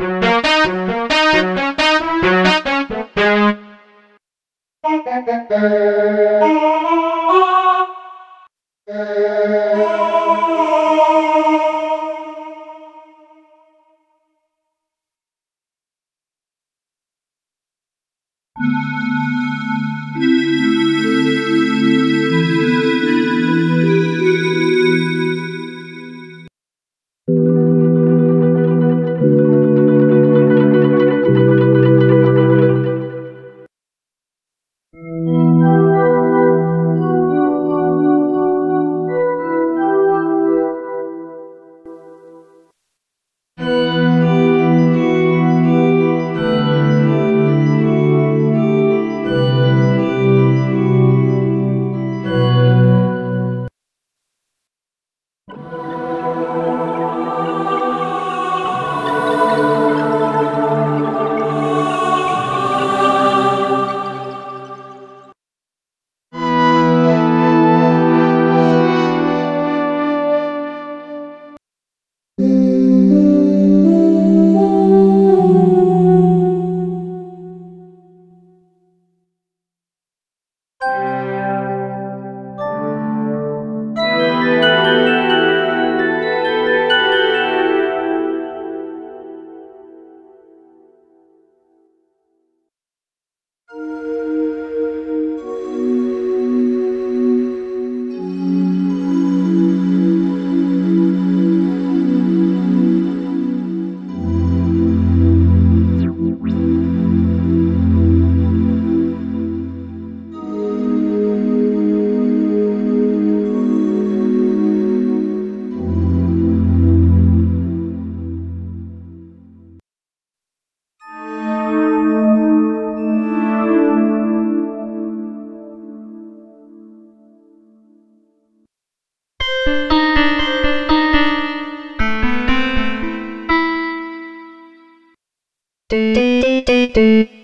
Thank you. Do do do do